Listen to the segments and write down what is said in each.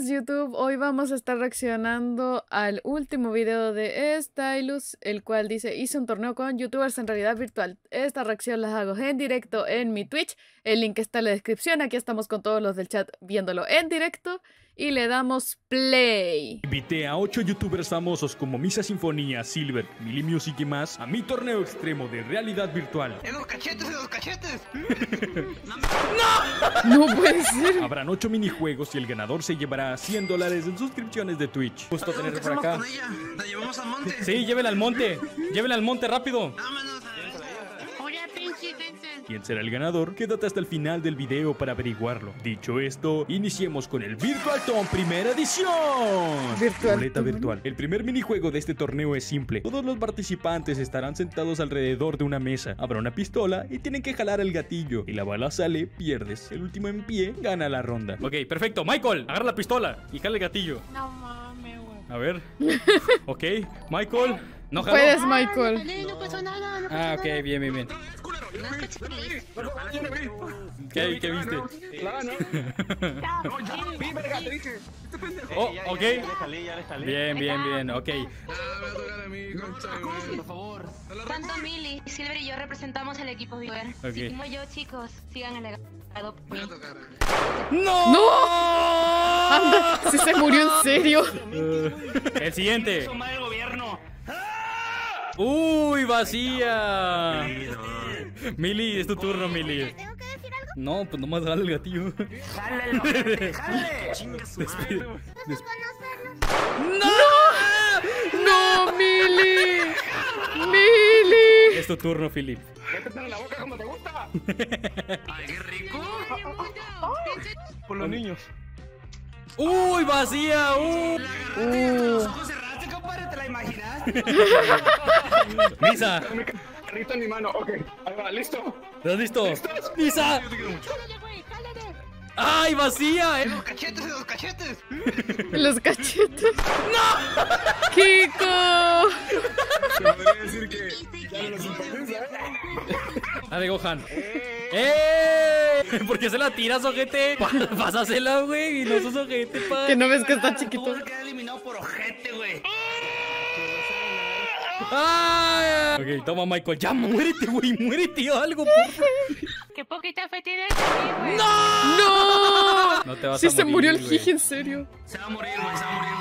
YouTube, hoy vamos a estar reaccionando al último video de Stylus, el cual dice hice un torneo con youtubers en realidad virtual. Esta reacción las hago en directo en mi Twitch, el link está en la descripción, aquí estamos con todos los del chat viéndolo en directo y le damos play. Invité a 8 youtubers famosos como Misa Sinfonía, Silver, Mili Music y más a mi torneo extremo de realidad virtual. ¡En los cachetes, en los cachetes! No puede ser. Habrán 8 minijuegos y el ganador se llevará 100 dólares en suscripciones de Twitch. Gusto ¿Qué tenerla por acá. con ella? ¿La llevamos al monte? Sí, llévela al monte. Llévela al monte rápido. Vámonos. ¿Quién será el ganador? Quédate hasta el final del video para averiguarlo. Dicho esto, iniciemos con el Virtual Tom Primera Edición. Virtual Ruleta virtual. El primer minijuego de este torneo es simple. Todos los participantes estarán sentados alrededor de una mesa. Habrá una pistola y tienen que jalar el gatillo. Y la bala sale, pierdes. El último en pie gana la ronda. Ok, perfecto. Michael, agarra la pistola y jala el gatillo. No mames, güey. A ver. Ok, Michael. No jaló. Puedes, Michael. no pasó nada, no pasó Ah, ok, bien, bien, bien. ¿Qué, qué viste? Oh, ok. Bien, bien, bien, ok. Por favor. Tanto Millie, Silver y yo representamos el equipo Viver. Como yo, chicos, sigan el legado. mí. ¡No! ¡No! Anda, si se murió en serio. El siguiente. ¡Uy, vacía! Mili, es tu turno, Mili. No, pues nomás dale el gatillo. ¡Jálelo! ¡Jálale! ¡Chinga su madre! ¡No, Mili! ¡Mili! Es tu turno, Philip. ¡Ay, qué rico! Por los niños. ¡Uy, vacía! ¡Uh! Compadre, ¿te la imaginaste? ¡Misa! Carrito en mi mano, ok. Ahí va, listo. ¿Estás listo? ¡Misa! ¡Ay, vacía! ¡En los cachetes, en los cachetes! Los cachetes. ¡No! ¡Kiko! Se podría decir que ya no los ¿eh? Dale, Gohan. ¡Eh! ¿Por qué se la tiras, ojete? Pásasela, güey. Y no sos ojete, pa. Que no ves que está chiquito. A quedar eliminado por ojete, güey. ¡Ay! Ok, toma, Michael. Ya, muérete, güey. Muérete o algo, por favor. Qué poquita fe tienes ahí, güey. ¡No! No te vas Sí a se morir, murió el. Jiji, en serio. Se va a morir, güey, se va a morir.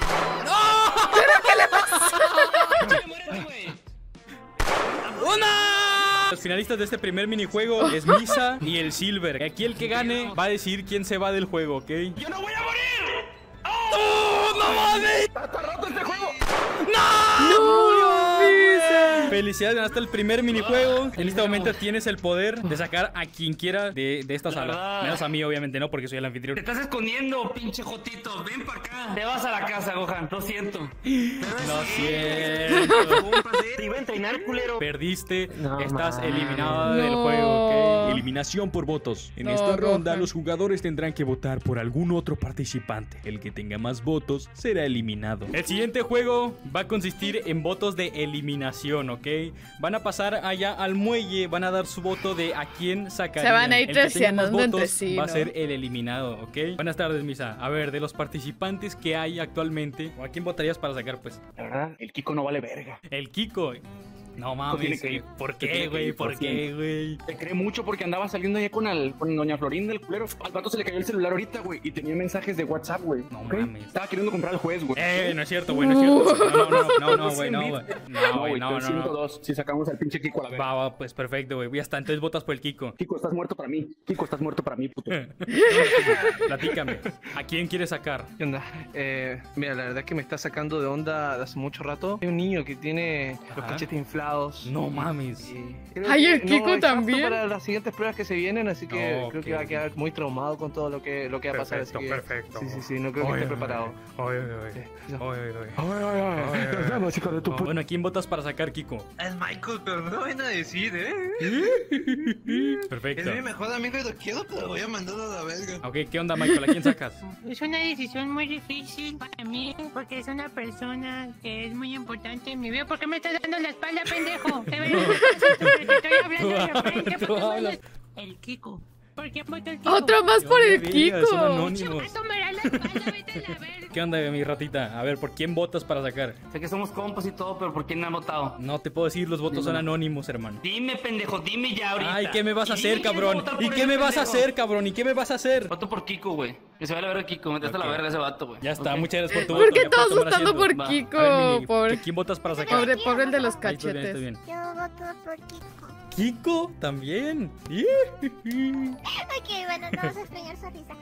¡Muérete, güey! ¡Una! Los finalistas de este primer minijuego es Misa y el Silver. Aquí el que gane va a decidir quién se va del juego, ¿ok? ¡Yo no voy a morir! ¡Oh, no mames! ¡Está roto este juego! ¡No! Felicidades, ganaste el primer minijuego. En este momento tienes el poder de sacar a quien quiera de, de esta sala. verdad. Menos a mí, obviamente, no, porque soy el anfitrión. Te estás escondiendo, pinche Jotito. Ven para acá. Te vas a la casa, Gohan. Lo siento. Lo siento. Te iba a entrenar, culero. Perdiste, No estás mames. eliminada del juego, ¿ok? Eliminación por votos. En No, esta ronda, los jugadores tendrán que votar por algún otro participante. El que tenga más votos será eliminado. El siguiente juego va a consistir en votos de eliminación, ¿ok? Van a pasar allá al muelle, van a dar su voto de a quién sacar. Se van a ir traicionando entre votos sí, Va a ser el eliminado, ¿ok? Buenas tardes, Misa. A ver, de los participantes que hay actualmente, ¿a quién votarías para sacar, pues? La verdad, el Kiko no vale verga. El Kiko. No mames, tiene que güey. ir. ¿por qué, güey? ¿Por qué, güey? Te cree mucho porque andaba saliendo allá con, el, con Doña Florinda, el culero. Al vato se le cayó el celular ahorita, güey. Y tenía mensajes de WhatsApp, güey. No mames. Estaba queriendo comprar al juez, güey. Eh, no es cierto, güey, no es cierto. No, no, no, güey, no, güey. No, No, güey, no, no, no. 102. Si sacamos al pinche Kiko a la verga. Va, va, pues perfecto, güey. Ya está, entonces votas por el Kiko. Kiko, estás muerto para mí. Kiko, estás muerto para mí, puto. Platícame. ¿A quién quieres sacar? ¿Qué onda? Eh, mira, la verdad que me está sacando de onda de hace mucho rato. Hay un niño que tiene los cachetes inflados. No mames. Ay, el Kiko no también. para las siguientes pruebas que se vienen, así que Ok. creo que va a quedar muy traumado con todo lo que, lo que va a pasar. Así Perfecto, que, perfecto. Sí, sí, sí, no creo que esté preparado. Oye, oye, oye. No. Puta. Bueno, ¿a quién votas para sacar Kiko? Es Michael, pero no lo van a decir, ¿eh? Perfecto. Es mi mejor amigo y lo quiero, pero voy a mandar a la verga. Ok, ¿qué onda, Michael? ¿A quién sacas? Es una decisión muy difícil para mí, porque es una persona que es muy importante en mi vida. ¿Por qué me estás dando la espalda, el Kiko. ¿Por qué? Otra más por el Kiko. ¿Qué onda, mi ratita? A ver, ¿por quién votas para sacar? Sé que somos compas y todo, pero ¿por quién me han votado? No te puedo decir, los votos son anónimos, hermano. Dime, pendejo, dime ya ahorita. Ay, ¿qué me vas a hacer, ¿Quién quiere cabrón? ¿Y por qué me vas a hacer, cabrón? ¿Y qué me vas a hacer? Voto por Kiko, güey. Que se va a la verga Kiko, metete a la verga ese vato, güey. Ya está, muchas gracias por tu ¿Por voto. qué ya puedes todos votando por Va. Kiko? Ver, Mili, Pobre, ¿quién votas para sacar? pobre, pobre el de los Ahí estoy bien, estoy cachetes. bien. Yo voto por Kiko. ¿Kiko? ¿También? Ok, bueno, no vamos a extrañar su risa.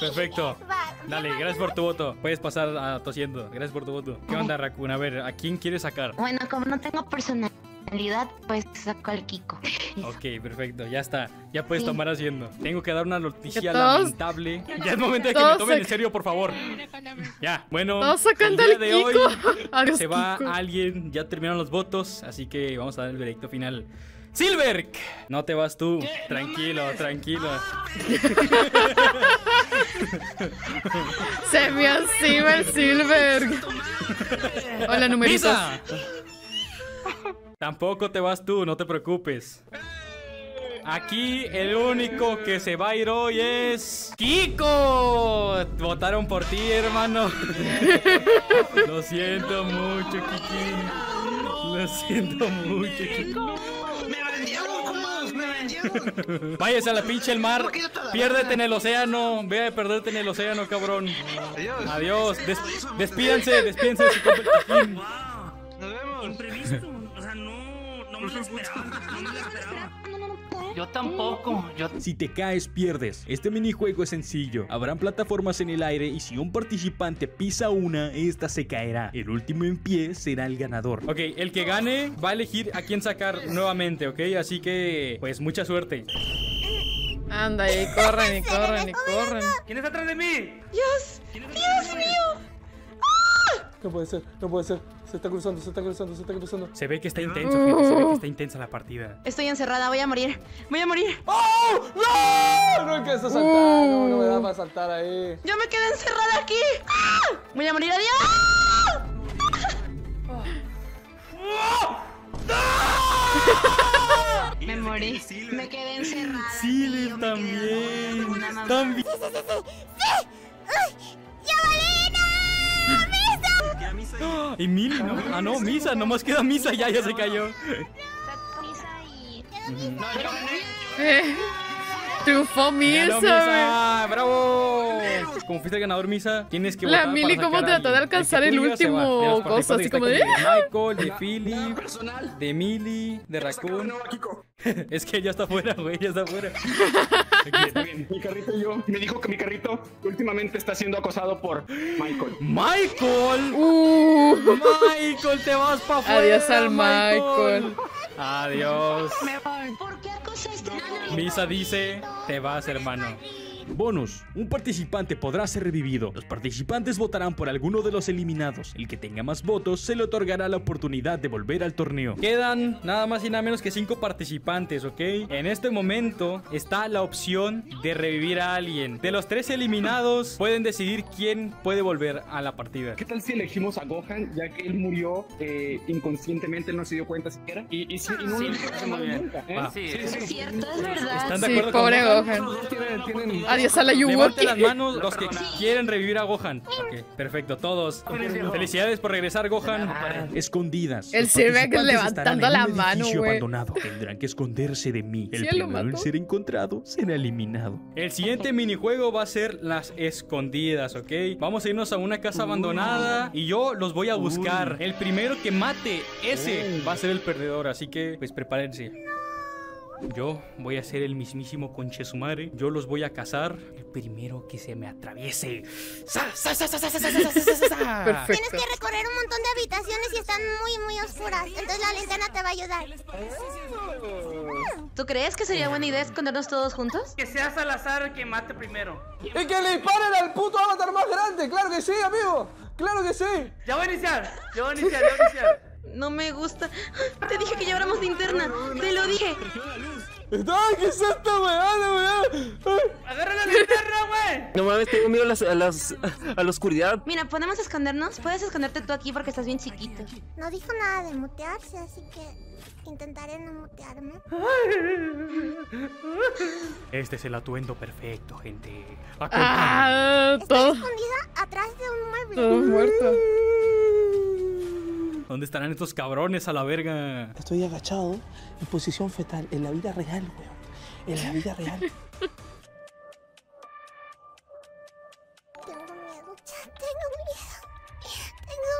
Perfecto. va, Dale, gracias por tu voto. Puedes pasar a tosiendo. Gracias por tu voto. ¿Qué onda, Raccoon? A ver, ¿a quién quieres sacar? Bueno, como no tengo personalidad, pues saco al Kiko. Ok, perfecto, ya está. Ya puedes Sí. tomar asiento. Tengo que dar una noticia todos- lamentable. Ya es momento de que me tomen en serio, por favor. Ya, bueno. El día de hoy Kiko. Se va Kiko. alguien. Ya terminaron los votos, así que vamos a dar el veredicto final. Silver, no te vas tú. Tranquilo, tranquilo. Se me encima el Silver. Hola, numeritos. Tampoco te vas tú, no te preocupes. Aquí el único que se va a ir hoy es Kiko. Votaron por ti, hermano. Lo siento mucho, Kiki. Lo siento mucho, Kiki. Váyase a la pinche el mar. Piérdete en el océano. Ve a perderte en el océano, cabrón. Adiós. Adiós. Des- despídanse, despídanse de su compa el Kikín. Nos vemos. Imprevisto. O sea, no, no me lo esperaba. No me lo esperaba. Yo tampoco. Yo Si te caes, pierdes. Este minijuego es sencillo. Habrán plataformas en el aire y si un participante pisa una, esta se caerá. El último en pie será el ganador. Ok, el que gane va a elegir a quién sacar nuevamente, ¿ok? Así que, pues, mucha suerte. Anda, y corren, y corren, y corren. ¿Quién está atrás de mí? Dios, Dios mío. No puede ser, no puede ser. Se está cruzando, se está cruzando, se está cruzando. Se ve que está intenso, gente. Se ve que está intensa la partida. Estoy encerrada, voy a morir. Voy a morir. ¡Oh! ¡No! No alcanza a saltar, no, no me da para saltar ahí. Yo me quedé encerrada aquí. ¡Ah! Voy a morir, adiós. Me morí. Me quedé encerrada. Silver también. También. ¡Ah! Y Mili, ¿no? Ah, no, Misa, nomás queda Misa, ya, ya se cayó. Misa y... Eh, Triunfó Ganó Misa. Misa, ¡Bravo! Como fuiste el ganador, Misa, tienes que La votar Mili a trató de alcanzar el último De cosa, así como está de- Michael, de Philip, Personal. de Mili, de Raccoon. Es que ya está fuera, güey, ya está fuera. Mi carrito y yo. Me dijo que mi carrito últimamente está siendo acosado por Michael. ¡Michael! Uh, ¡Michael, te vas para afuera! Adiós al Michael. Adiós. Me voy. ¿Por qué acosaste? Misa dice, te vas, hermano. Bonus. Un participante podrá ser revivido. Los participantes votarán por alguno de los eliminados. El que tenga más votos se le otorgará la oportunidad de volver al torneo. Quedan nada más y nada menos que cinco participantes, ¿ok? En este momento está la opción de revivir a alguien. De los tres eliminados, pueden decidir quién puede volver a la partida. ¿Qué tal si elegimos a Gohan, ya que él murió eh, inconscientemente, no se dio cuenta siquiera? Y, y, si- y no lo recordamos nunca, ¿eh? Sí, Es cierto, es verdad. ¿Están de sí, acuerdo con pobre Gohan? Tienen, tienen- Adiós a la Levanten Yuwoki. las manos los que quieren revivir a Gohan. Ok, perfecto, todos. Felicidades por regresar, Gohan. Escondidas. El participantes levantando la mano, güey. abandonado. Tendrán que esconderse de mí. El Sí, primero en ser encontrado será eliminado. El siguiente minijuego va a ser las escondidas, ¿ok? Vamos a irnos a una casa abandonada y yo los voy a buscar. El primero que mate, ese va a ser el perdedor, así que pues prepárense. Yo voy a ser el mismísimo conchesumare. Yo los voy a cazar. El primero que se me atraviese. Perfecto. Tienes que recorrer un montón de habitaciones y están muy, muy oscuras. Entonces la linterna te va a ayudar. ¿Tú crees que sería buena idea escondernos todos juntos? Que sea Salazar que mate primero. ¡Y que le disparen al puto avatar más grande! ¡Claro que sí, amigo! ¡Claro que sí! ¡Ya voy a iniciar! ¡Ya voy a iniciar! ¡Ya voy a iniciar! No me gusta. Te dije que lleváramos linterna. Te lo dije. ¡Ay, qué es esta weá, weá! ¡Agarra la linterna, güey! No mames, tengo miedo a, las, a, las, a la oscuridad. Mira, ¿podemos escondernos? Puedes esconderte tú aquí porque estás bien chiquito. No dijo nada de mutearse, así que intentaré no mutearme. Este es el atuendo perfecto, gente. Ah, Escondida atrás de un mueble. todo muerto. ¿Dónde estarán estos cabrones a la verga? Estoy agachado en posición fetal en la vida real, weón. En la vida real. Tengo miedo, chat, tengo miedo. Tengo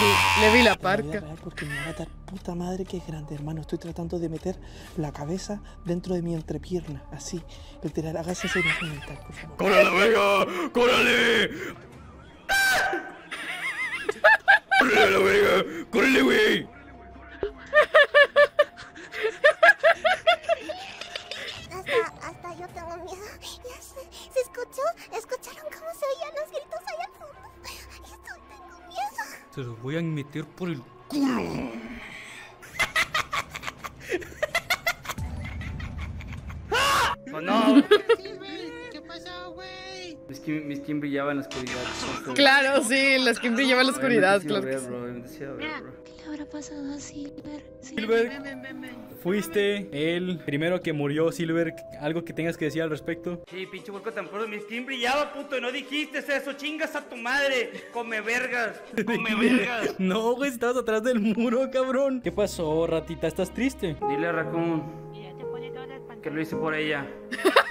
miedo. Le vi la la parca. real porque me va a dar puta madre que grande, hermano. Estoy tratando de meter la cabeza dentro de mi entrepierna, así. Literal, hágase ese mental, por favor. ¡Córrele, la verga! ¡Córrele! ¡Córrele, la verga! ¡Córrele, güey! Hasta, hasta yo tengo miedo. Ya sé. ¿Se escuchó? ¿Escucharon cómo se oían los gritos allá al fondo? Esto, tengo miedo. Se los voy a meter por el culo. ¡Oh, no! ¿Qué pasó, güey? Mi skin, mi skin brillaba en la oscuridad. Claro, sí, la skin brillaba en la oscuridad. Claro sí. ¿Qué le habrá pasado a Silver? Silver, fuiste el primero que murió, Silver. ¿Algo que tengas que decir al respecto? Sí, pinche hueco tan puro. Mi skin brillaba, puto. Y no dijiste eso. Chingas a tu madre. Come vergas. Come vergas. No, güey, estabas atrás del muro, cabrón. ¿Qué pasó, ratita? ¿Estás triste? Dile a Raccoon que lo hice por ella.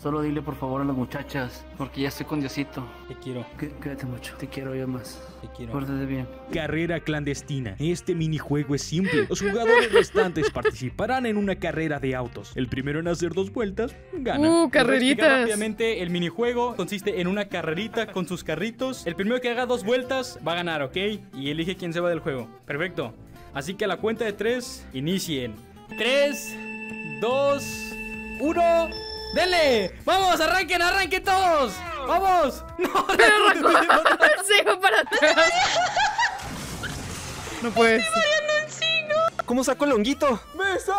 Solo dile por favor a las muchachas, porque ya estoy con Diosito. Te quiero, Cu- Cuídate mucho. Te quiero yo más. te quiero. Pórtate bien. Carrera clandestina. Este minijuego es simple. Los jugadores restantes participarán en una carrera de autos. El primero en hacer dos vueltas gana. Uh, carreritas. Rápidamente, el minijuego consiste en una carrerita con sus carritos. El primero que haga dos vueltas va a ganar, ¿ok? Y elige quién se va del juego. Perfecto. Así que a la cuenta de tres, inicien. Tres, dos, uno. ¡Denle! ¡Vamos! ¡Arranquen, arranquen todos! ¡Vamos! ¡No! Sigo para atrás. No puede ser. ¿Cómo saco el honguito? ¡Mesa!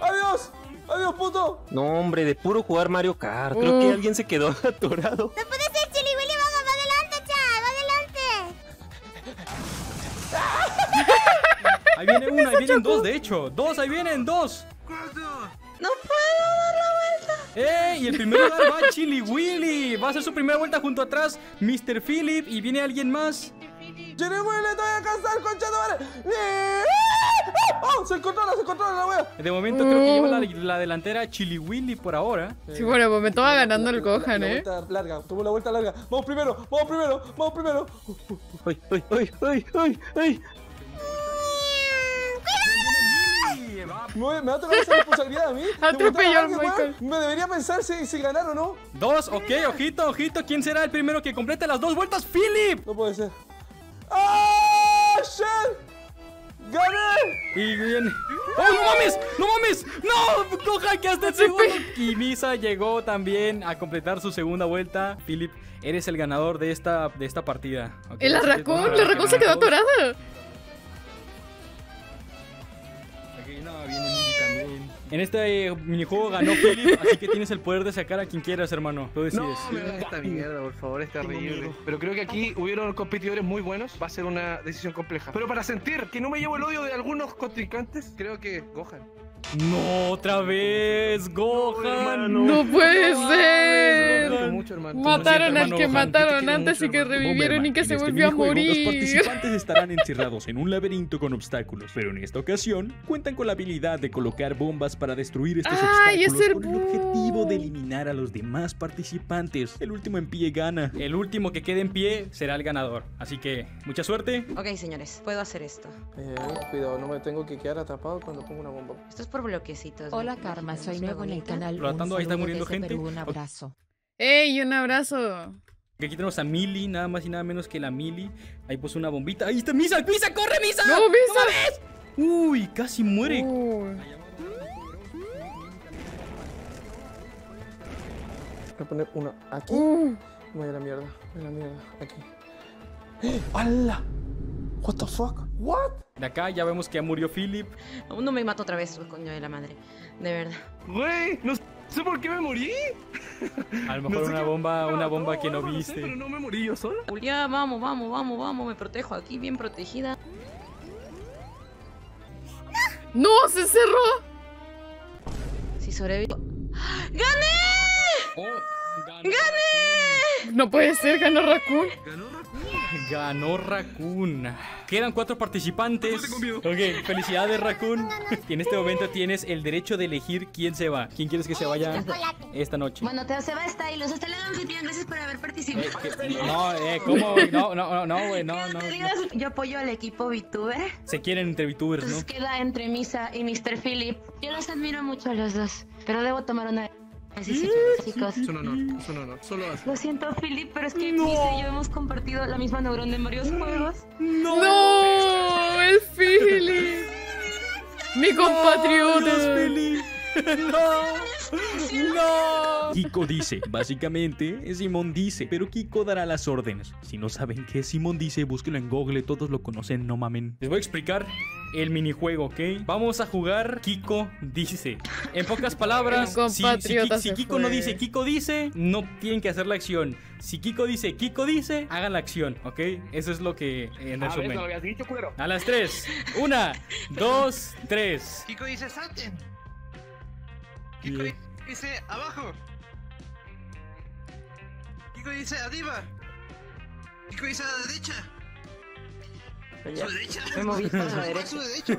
¡Adiós! ¡Adiós, puto! No, hombre, de puro jugar Mario Kart. Creo que alguien se quedó atorado. No puede ser, Chili Willy. Va, va adelante, chat. Va adelante. Ahí viene una, ahí vienen dos, de hecho. Dos, ahí vienen dos. No puedo. ¡Eh! Y el primer lugar va Chili Willy. Va a hacer su primera vuelta junto atrás Mr. Philip. Y viene alguien más. ¡Chile Willy, te voy a cansar, concha de! ¡Oh! ¡Se controla, se controla la wea! De momento creo que lleva la, la delantera Chili Willy por ahora. Sí, bueno, pues me estaba ganando el Gohan, La ¿eh? vuelta larga, tomó la vuelta larga. ¡Vamos primero! ¡Vamos primero! ¡Vamos primero! ¡Ay, ay, ay, ay, ay, ay! Me, me va a tocar esa responsabilidad a mí. de Atropelló a Michael. Me debería pensar si, si ganar o no. Dos, ok, ojito, ojito. ¿Quién será el primero que complete las dos vueltas? ¡Philip! No puede ser. ¡Ah! ¡Shit! ¡Gané! Y viene. ¡Oh, no mames! ¡No mames! ¡No! ¡Gohan, que hasta el segundo! Y Misa llegó también a completar su segunda vuelta. Philip, eres el ganador de esta, de esta partida. El arracón, vamos a el arracón se quedó atorada. En este eh, minijuego ganó Philip, así que tienes el poder de sacar a quien quieras, hermano. Tú decides. No, me da esta mierda, por favor, es terrible. Pero creo que aquí hubieron competidores muy buenos. Va a ser una decisión compleja. Pero para sentir que no me llevo el odio de algunos contrincantes, creo que Gohan. No, otra vez, Gohan. No puede ser. siento mucho. Mataron al que Gohan, mataron antes y que hermano. revivieron y que En se este volvió a minijuego, Los morir. participantes estarán encerrados en un laberinto con obstáculos, pero en esta ocasión cuentan con la habilidad de colocar bombas para destruir estos ¡Ay, es obstáculos el con el objetivo de eliminar a los demás participantes. El último en pie gana. El último que quede en pie será el ganador. Así que, mucha suerte. Ok, señores, puedo hacer esto. Eh, cuidado, no me tengo que quedar atrapado cuando pongo una bomba. Esto es por bloquecitos. Hola ¿me- Karma, soy nuevo en el canal. Tratando, Un ahí está muriendo gente. Perú, un abrazo. ¡Ey, un abrazo! Aquí tenemos a Mili, nada más y nada menos que la Mili. Ahí puso una bombita. ¡Ahí está Misa! ¡Misa! ¡Corre, Misa! ¡No, Misa! mames! ¡Uy! Casi muere. Uy. Voy a poner una aquí. Uh. Me voy a la mierda. Voy a la mierda. Aquí. ¡Eh! ¡Hala! What the fuck? What? De acá ya vemos que ya murió Philip. Aún no me mato otra vez, coño de la madre. De verdad. Güey, no sé por qué me morí. A lo mejor sé una bomba, una bomba que no sé, viste. pero no me morí yo solo. Julia, vamos, vamos, vamos, vamos. Me protejo aquí, bien protegida. ¡No! ¡Se cerró! Si sobrevivo. ¡Gané! Oh, ¡Gané! No puede ser, ganó Raccoon. Ganó Raccoon. Quedan cuatro participantes. Ok, felicidades Raccoon. Y en este momento tienes el derecho de elegir quién se va. ¿Quién quieres que se vaya esta noche? Bueno, te se va Stylos. Hasta luego, anfitrión. Gracias por haber participado. No, eh, ¿cómo? No, no, no, no, güey, no, no. No. Yo apoyo al equipo VTuber. Se quieren entre VTubers, ¿no? Entonces queda entre Misa y Mr. Philip. Yo los admiro mucho a los dos. Pero debo tomar una decisión, chicos. Es un honor, es un honor. Solo. Lo siento, Philip, pero es que Misa y yo hemos compartido la misma neurona en varios juegos. ¡No! ¡El Philip! ¡Mi compatriota! ¡No! Kiko dice, básicamente, Simón dice, pero Kiko dará las órdenes. Si no saben qué es Simón dice, búsquenlo en Google, todos lo conocen, no mamen. Les voy a explicar el minijuego, ¿ok? Vamos a jugar Kiko dice. En pocas palabras, si, Kiko no dice Kiko dice, no tienen que hacer la acción. Si Kiko dice Kiko dice, hagan la acción, ¿ok? Eso es lo que, en A ver, resumen. lo dicho. A las tres. Una, dos, tres. Kiko dice salten. Kiko dice abajo. Kiko dice arriba. Kiko dice a la derecha. Su derecha. me moví para la derecha. Su derecha.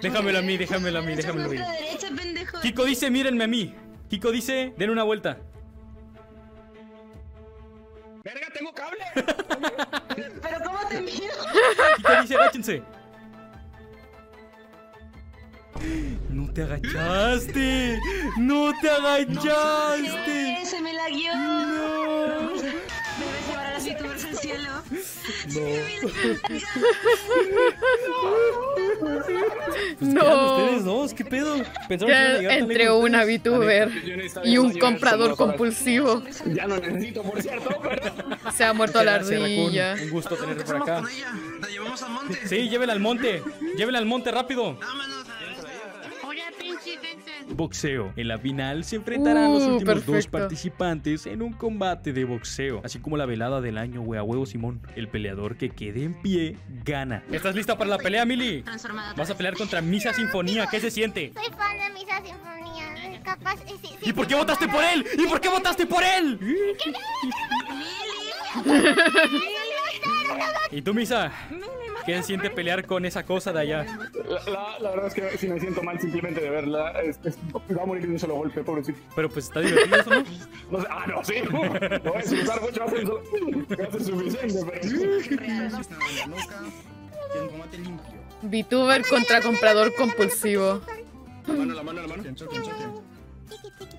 Déjamelo a mí, déjamelo a mí, déjamelo a mí. Kiko dice, mírenme a mí. Kiko dice, den una vuelta. ¡Verga, tengo cable! Pero ¿cómo te miro? Kiko dice, agáchense. No te agachaste. No te agachaste. Se me la guió. Cielo. Pues quedan No. ustedes dos, ¿qué pedo? Entre una. VTuber y un comprador compulsivo. Ya no necesito, por cierto, pero... Se ha muerto la ardilla. Un gusto tenerte por acá. La llevamos al monte. Sí, llévela al monte. Llévela al monte rápido. Boxeo. En la final se enfrentarán los Uh, últimos dos participantes en un combate de boxeo. Así como la velada del año, wea huevo Simón. El peleador que quede en pie gana. ¿Estás lista para la pelea, Mili? Transformada. Vas a pelear contra Misa Sinfonía. ¿Qué se siente? Soy fan de Misa Sinfonía. Capaz. eh, sí, sí, ¿Y por qué votaste por él? ¿Y por qué votaste por él? ¿Y tú, Misa? ¿Qué se siente pelear con esa cosa de allá? La, la- la verdad es que si me siento mal simplemente de verla. Es, es- va a morir de un solo golpe, pobrecito. Pero pues está divertido eso, ¿no? No sé, ah, no, sí. Lo voy a disfrutar mucho, va a ser, solo- va a ser suficiente, pero... VTuber contra comprador compulsivo. Mano, la mano, la mano.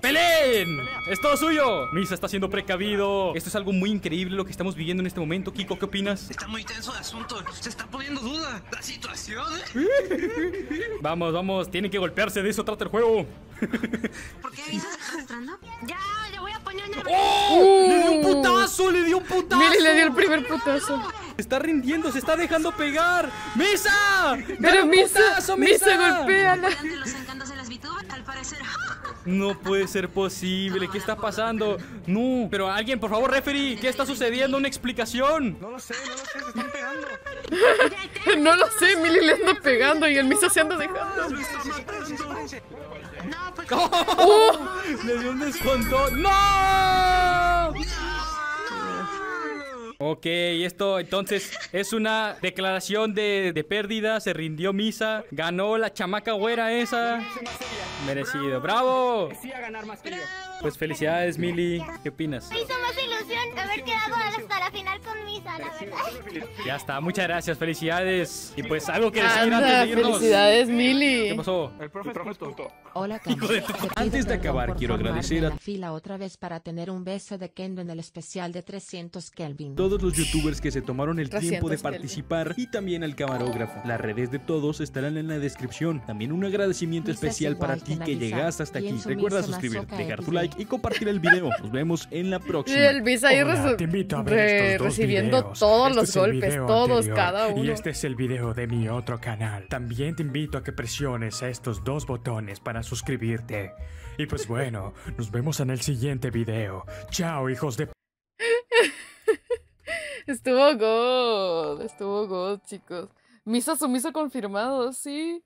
¡Peleen! ¡Es todo suyo! Misa está siendo precavido. Esto es algo muy increíble lo que estamos viviendo en este momento. Kiko, ¿qué opinas? Está muy tenso el asunto. Se está poniendo duda la situación. Vamos, vamos, tienen que golpearse, de eso trata el juego. ¿Por qué Misa se está mostrando? Ya, le voy a poner una. ¡Oh! ¡Le dio un putazo! ¡Le dio un putazo! Mili le dio el primer putazo. Se está rindiendo, se está dejando pegar. ¡Misa! Pero ¡Dale un Misa, putazo, Misa golpéala. Ante los encantos de las VTubers, al parecer. No puede ser posible. ¿Qué está pasando? No. Pero alguien, por favor, referee, ¿qué está sucediendo? Una explicación. No lo sé, no lo sé, se están pegando. No lo sé, Mili le anda pegando y el Misa se anda dejando. ¡Oh! Le dio un descontón. ¡No! Ok, esto entonces es una declaración de, de pérdida. Se rindió Misa. Ganó la chamaca güera esa. Merecido. ¡Bravo! Sí, a ganar más que yo. Pues felicidades, Mili. ¿Qué opinas? Me hizo más ilusión haber quedado hasta la final con Misa, la verdad. Ya está, muchas gracias, felicidades. Y pues algo que decir antes de irnos. felicidades, ¿Qué Mili. pasó? El profe, es tonto. Hola, tu- Antes de acabar, quiero agradecer a la fila otra vez para tener un beso de Kendo en el especial de 300 Kelvin. todos los youtubers que se tomaron el tiempo de 300 participar y también al camarógrafo. Las redes de todos estarán en la descripción. También un agradecimiento especial para ti que llegaste hasta aquí. Recuerda suscribirte, dejar tu XD. Like y compartir el video. Nos vemos en la Y próxima. el Visa ahí Hola, te invito a ver re- estos dos recibiendo videos. todos Este los es el golpes, video todos, anterior, cada uno. Y este es el video de mi otro canal. También te invito a que presiones estos dos botones para suscribirte. Y pues bueno, nos vemos en el siguiente video. Chao, hijos de... Estuvo God, estuvo God, chicos. Misa sumiso confirmado, sí.